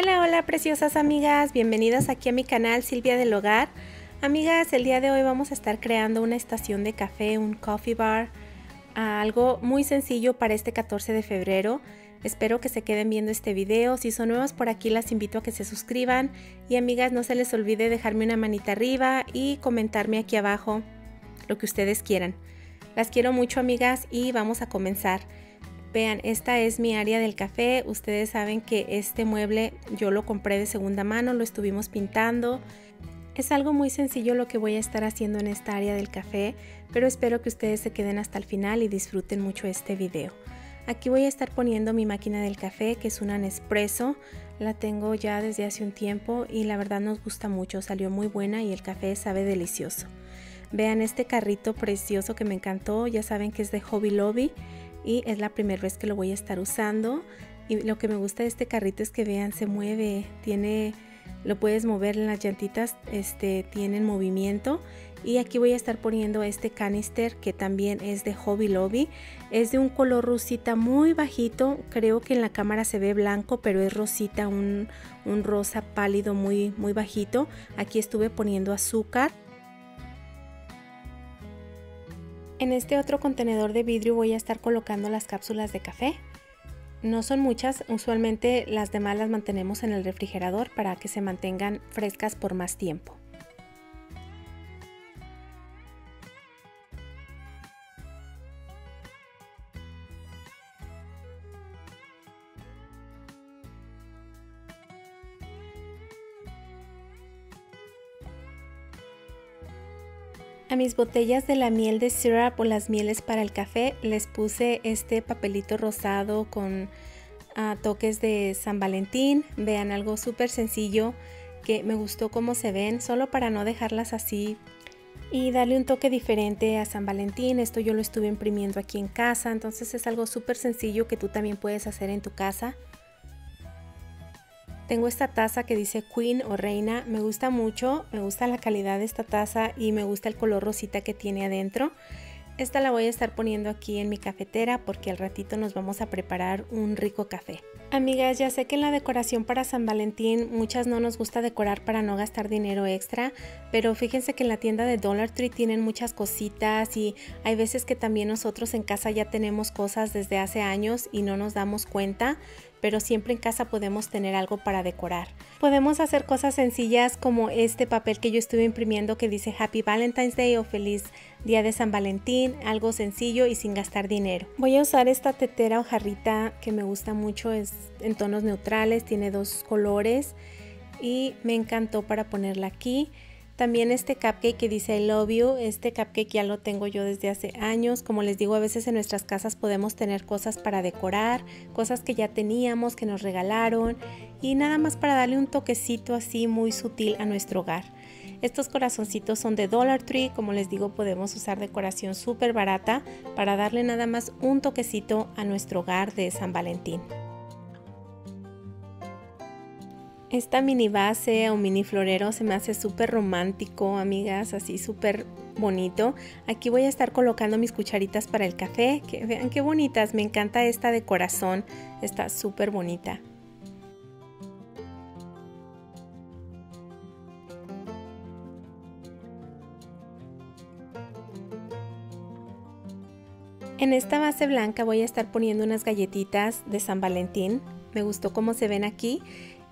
Hola, hola preciosas amigas, bienvenidas aquí a mi canal Silvia del Hogar. Amigas, el día de hoy vamos a estar creando una estación de café, un coffee bar, algo muy sencillo para este 14 de febrero. Espero que se queden viendo este video. Si son nuevas por aquí, las invito a que se suscriban. Y amigas, no se les olvide dejarme una manita arriba y comentarme aquí abajo lo que ustedes quieran. Las quiero mucho, amigas, y vamos a comenzar. Vean, esta es mi área del café. Ustedes saben que este mueble yo lo compré de segunda mano, lo estuvimos pintando. Es algo muy sencillo lo que voy a estar haciendo en esta área del café, pero espero que ustedes se queden hasta el final y disfruten mucho este video. Aquí voy a estar poniendo mi máquina del café, que es una Nespresso. La tengo ya desde hace un tiempo y la verdad nos gusta mucho, salió muy buena y el café sabe delicioso. Vean este carrito precioso que me encantó, ya saben que es de Hobby Lobby y es la primera vez que lo voy a estar usando. Y lo que me gusta de este carrito es que vean se mueve tiene lo puedes mover en las llantitas este tienen movimiento. Y aquí voy a estar poniendo este canister que también es de Hobby Lobby. Es de un color rosita muy bajito creo que en la cámara se ve blanco pero es rosita un, un rosa pálido muy muy bajito. Aquí estuve poniendo azúcar En este otro contenedor de vidrio voy a estar colocando las cápsulas de café. No son muchas, usualmente las demás las mantenemos en el refrigerador para que se mantengan frescas por más tiempo. A mis botellas de la miel de syrup o las mieles para el café les puse este papelito rosado con ah, toques de San Valentín. Vean algo súper sencillo que me gustó cómo se ven, solo para no dejarlas así y darle un toque diferente a San Valentín. Esto yo lo estuve imprimiendo aquí en casa, entonces es algo súper sencillo que tú también puedes hacer en tu casa. Tengo esta taza que dice Queen o Reina, me gusta mucho, me gusta la calidad de esta taza y me gusta el color rosita que tiene adentro. Esta la voy a estar poniendo aquí en mi cafetera porque al ratito nos vamos a preparar un rico café. Amigas, ya sé que en la decoración para San Valentín muchas no nos gusta decorar para no gastar dinero extra, pero fíjense que en la tienda de Dollar Tree tienen muchas cositas y hay veces que también nosotros en casa ya tenemos cosas desde hace años y no nos damos cuenta pero siempre en casa podemos tener algo para decorar. Podemos hacer cosas sencillas como este papel que yo estuve imprimiendo que dice Happy Valentine's Day o Feliz Día de San Valentín, algo sencillo y sin gastar dinero. Voy a usar esta tetera o jarrita que me gusta mucho, es en tonos neutrales, tiene dos colores y me encantó para ponerla aquí. También este cupcake que dice I love you, este cupcake ya lo tengo yo desde hace años. Como les digo, a veces en nuestras casas podemos tener cosas para decorar, cosas que ya teníamos, que nos regalaron y nada más para darle un toquecito así muy sutil a nuestro hogar. Estos corazoncitos son de Dollar Tree, como les digo podemos usar decoración súper barata para darle nada más un toquecito a nuestro hogar de San Valentín. Esta mini base o mini florero se me hace súper romántico, amigas, así súper bonito. Aquí voy a estar colocando mis cucharitas para el café, que vean qué bonitas, me encanta esta de corazón, está súper bonita. En esta base blanca voy a estar poniendo unas galletitas de San Valentín. Me gustó cómo se ven aquí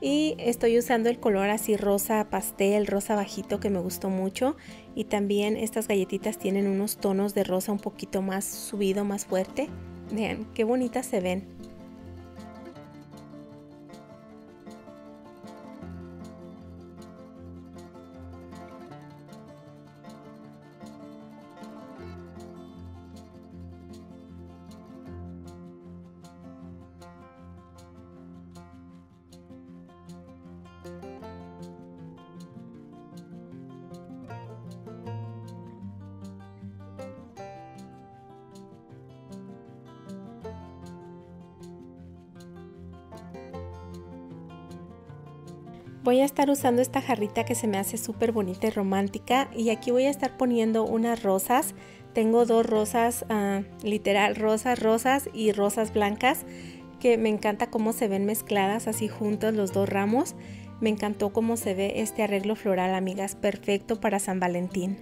y estoy usando el color así rosa pastel, rosa bajito que me gustó mucho y también estas galletitas tienen unos tonos de rosa un poquito más subido, más fuerte. Vean qué bonitas se ven. Voy a estar usando esta jarrita que se me hace súper bonita y romántica y aquí voy a estar poniendo unas rosas. Tengo dos rosas, ah, literal rosas, rosas y rosas blancas. que me encanta cómo se ven mezcladas así juntos los dos ramos. Me encantó cómo se ve este arreglo floral, amigas, perfecto para San Valentín.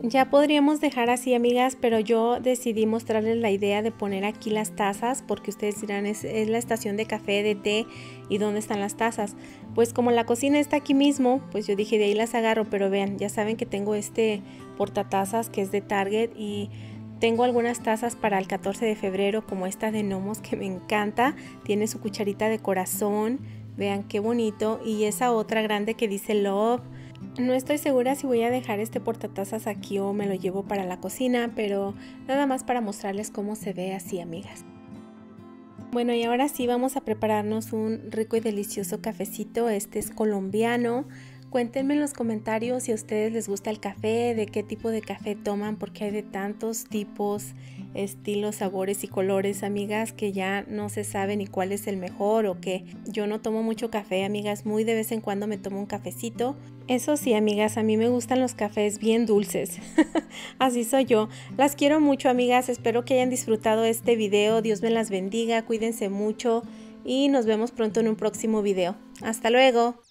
Ya podríamos dejar así amigas, pero yo decidí mostrarles la idea de poner aquí las tazas porque ustedes dirán es, la estación de café, de té y dónde están las tazas. Pues como la cocina está aquí mismo, pues yo dije de ahí las agarro, pero vean, ya saben que tengo este portatazas que es de Target y tengo algunas tazas para el 14 de febrero como esta de Nomos que me encanta, tiene su cucharita de corazón, vean qué bonito. Y esa otra grande que dice Love no estoy segura si voy a dejar este portatazas aquí o me lo llevo para la cocina, pero nada más para mostrarles cómo se ve así, amigas. Bueno, y ahora sí vamos a prepararnos un rico y delicioso cafecito. Este es colombiano. Cuéntenme en los comentarios si a ustedes les gusta el café, de qué tipo de café toman, porque hay de tantos tipos, estilos, sabores y colores, amigas, que ya no se sabe ni cuál es el mejor o que yo no tomo mucho café, amigas, muy de vez en cuando me tomo un cafecito. Eso sí, amigas, a mí me gustan los cafés bien dulces. Así soy yo. Las quiero mucho, amigas. Espero que hayan disfrutado este video. Dios me las bendiga. Cuídense mucho y nos vemos pronto en un próximo video. Hasta luego.